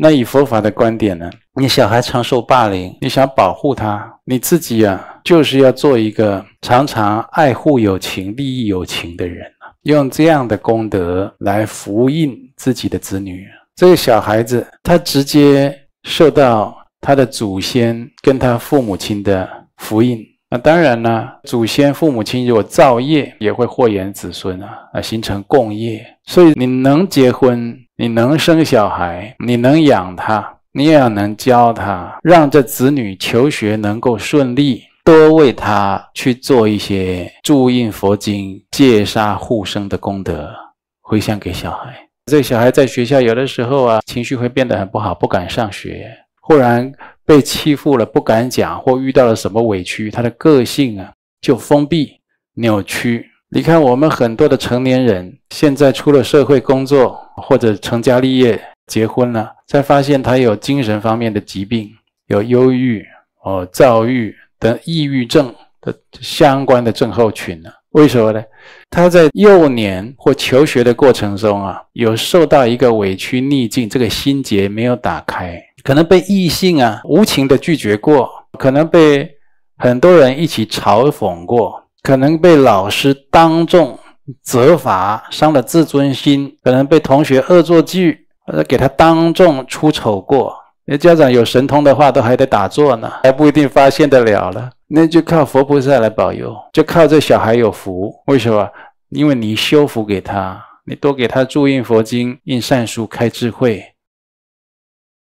那以佛法的观点呢，你小孩常受霸凌，你想保护他，你自己啊，就是要做一个常常爱护有情、利益有情的人啊，用这样的功德来福印自己的子女。这个小孩子他直接受到他的祖先跟他父母亲的福印。那当然呢，祖先父母亲如果造业，也会祸延子孙啊，啊，形成共业。所以你能结婚，你能生小孩，你能养他，你也要能教他，让这子女求学能够顺利，多为他去做一些注印佛经、戒杀护生的功德，回向给小孩。这小孩在学校有的时候啊，情绪会变得很不好，不敢上学，忽然。被欺负了不敢讲，或遇到了什么委屈，他的个性啊就封闭扭曲。你看，我们很多的成年人现在出了社会工作，或者成家立业、结婚了，才发现他有精神方面的疾病，有忧郁、哦躁郁等抑郁症的相关的症候群呢？为什么呢？他在幼年或求学的过程中啊，有受到一个委屈逆境，这个心结没有打开。可能被异性啊无情的拒绝过，可能被很多人一起嘲讽过，可能被老师当众责罚，伤了自尊心，可能被同学恶作剧，或者给他当众出丑过。那家长有神通的话，都还得打坐呢，还不一定发现得了了。那就靠佛菩萨来保佑，就靠这小孩有福。为什么？因为你修福给他，你多给他注印佛经、印善书、开智慧。